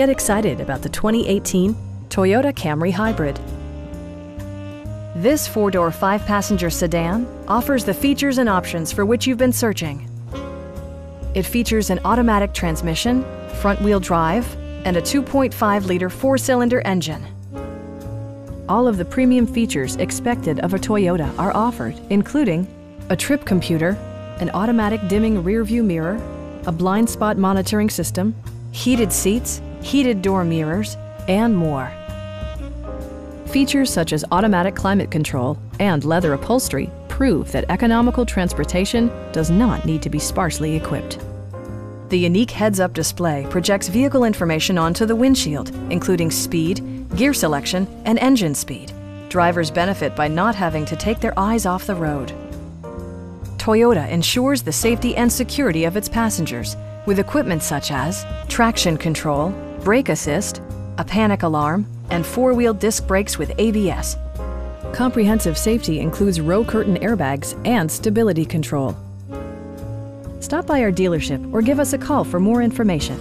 Get excited about the 2018 Toyota Camry Hybrid. This four-door, five-passenger sedan offers the features and options for which you've been searching. It features an automatic transmission, front-wheel drive, and a 2.5-liter four-cylinder engine. All of the premium features expected of a Toyota are offered, including a trip computer, an automatic dimming rearview mirror, a blind spot monitoring system, heated seats, heated door mirrors, and more. Features such as automatic climate control and leather upholstery prove that economical transportation does not need to be sparsely equipped. The unique heads-up display projects vehicle information onto the windshield, including speed, gear selection, and engine speed. Drivers benefit by not having to take their eyes off the road. Toyota ensures the safety and security of its passengers with equipment such as traction control, brake assist, a panic alarm, and four-wheel disc brakes with ABS. Comprehensive safety includes row curtain airbags and stability control. Stop by our dealership or give us a call for more information.